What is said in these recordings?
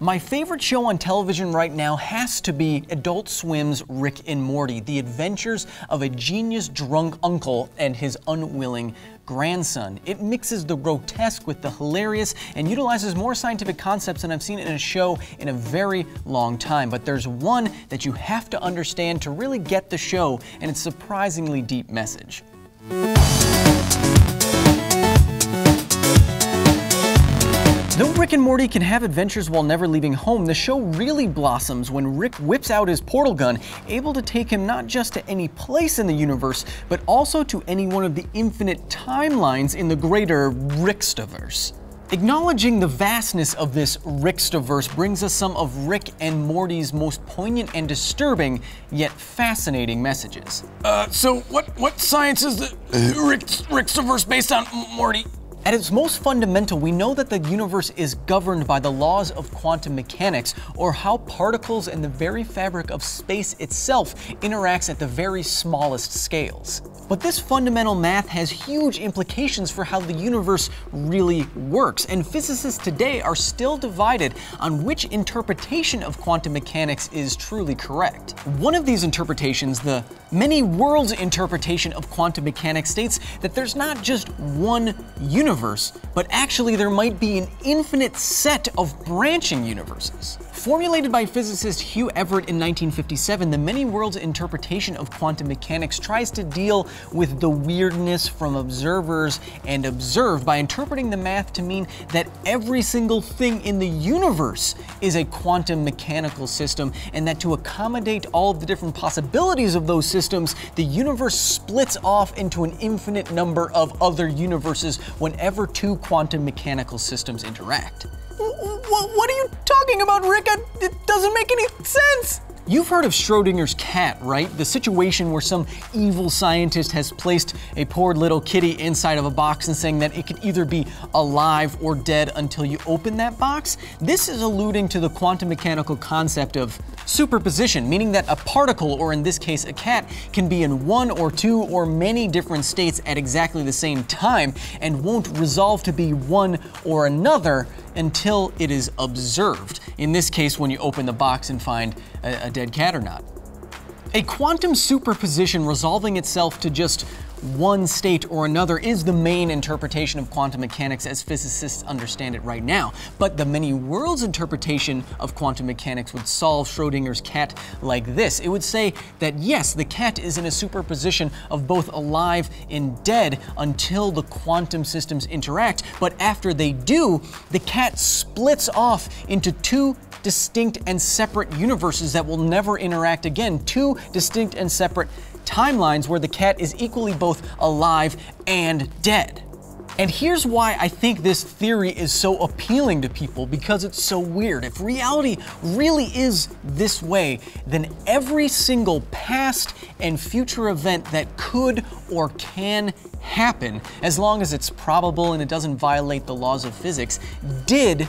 My favorite show on television right now has to be Adult Swim's Rick and Morty, the adventures of a genius drunk uncle and his unwilling grandson. It mixes the grotesque with the hilarious and utilizes more scientific concepts than I've seen in a show in a very long time. But there's one that you have to understand to really get the show and its surprisingly deep message. Though Rick and Morty can have adventures while never leaving home, the show really blossoms when Rick whips out his portal gun, able to take him not just to any place in the universe, but also to any one of the infinite timelines in the greater Rickstaverse. Acknowledging the vastness of this Rickstaverse brings us some of Rick and Morty's most poignant and disturbing, yet fascinating messages. Uh, so what what science is the Rick, Rickstaverse based on, Morty? At its most fundamental, we know that the universe is governed by the laws of quantum mechanics, or how particles and the very fabric of space itself interacts at the very smallest scales. But this fundamental math has huge implications for how the universe really works, and physicists today are still divided on which interpretation of quantum mechanics is truly correct. One of these interpretations, the many worlds interpretation of quantum mechanics, states that there's not just one universe but actually there might be an infinite set of branching universes. Formulated by physicist Hugh Everett in 1957, the many worlds interpretation of quantum mechanics tries to deal with the weirdness from observers and observed by interpreting the math to mean that every single thing in the universe is a quantum mechanical system, and that to accommodate all of the different possibilities of those systems, the universe splits off into an infinite number of other universes whenever two quantum mechanical systems interact. What are you talking about, Rick? It doesn't make any sense. You've heard of Schrodinger's cat, right? The situation where some evil scientist has placed a poor little kitty inside of a box and saying that it could either be alive or dead until you open that box. This is alluding to the quantum mechanical concept of superposition, meaning that a particle, or in this case a cat, can be in one or two or many different states at exactly the same time and won't resolve to be one or another until it is observed. In this case, when you open the box and find a, a dead cat or not. A quantum superposition resolving itself to just one state or another is the main interpretation of quantum mechanics as physicists understand it right now. But the many worlds interpretation of quantum mechanics would solve Schrodinger's cat like this. It would say that yes, the cat is in a superposition of both alive and dead until the quantum systems interact, but after they do, the cat splits off into two distinct and separate universes that will never interact again. Two distinct and separate timelines where the cat is equally both alive and dead. And here's why I think this theory is so appealing to people because it's so weird. If reality really is this way, then every single past and future event that could or can happen, as long as it's probable and it doesn't violate the laws of physics, did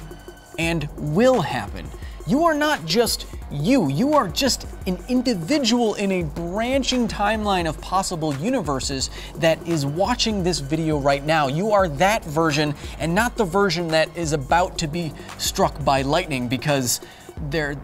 and will happen. You are not just you, you are just an individual in a branching timeline of possible universes that is watching this video right now. You are that version and not the version that is about to be struck by lightning because there,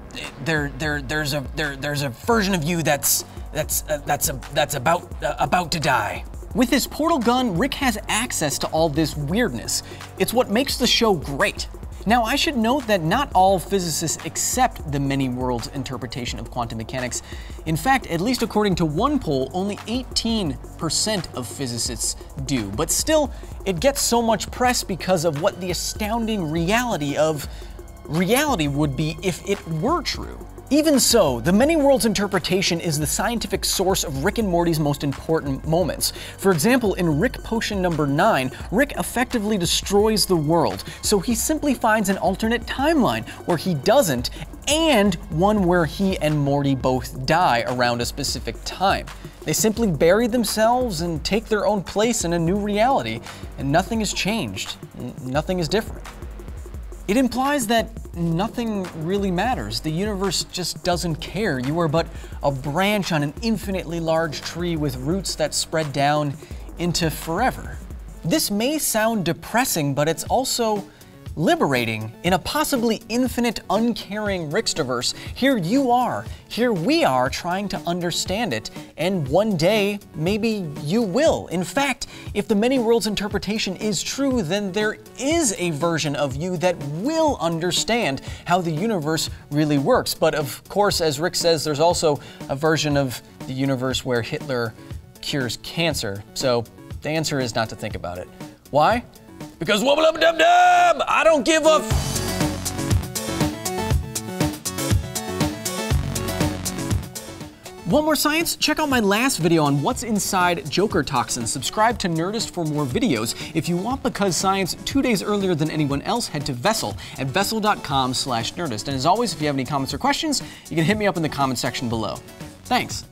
there, there, there's a there, there's a version of you that's that's uh, that's a, that's about uh, about to die. With his portal gun, Rick has access to all this weirdness. It's what makes the show great. Now, I should note that not all physicists accept the many worlds interpretation of quantum mechanics. In fact, at least according to one poll, only 18% of physicists do. But still, it gets so much press because of what the astounding reality of reality would be if it were true. Even so, the many worlds interpretation is the scientific source of Rick and Morty's most important moments. For example, in Rick Potion number 9, Rick effectively destroys the world, so he simply finds an alternate timeline where he doesn't, and one where he and Morty both die around a specific time. They simply bury themselves and take their own place in a new reality, and nothing has changed. Nothing is different. It implies that nothing really matters. The universe just doesn't care. You are but a branch on an infinitely large tree with roots that spread down into forever. This may sound depressing, but it's also liberating in a possibly infinite, uncaring Rickstaverse. Here you are, here we are trying to understand it, and one day, maybe you will. In fact, if the many worlds interpretation is true, then there is a version of you that will understand how the universe really works. But of course, as Rick says, there's also a version of the universe where Hitler cures cancer. So the answer is not to think about it. Why? Because wubba dub dub dub! I don't give a. Want more science? Check out my last video on what's inside Joker toxins. Subscribe to Nerdist for more videos. If you want Because Science two days earlier than anyone else, head to Vessel at vessel.com slash nerdist. And as always, if you have any comments or questions, you can hit me up in the comment section below. Thanks.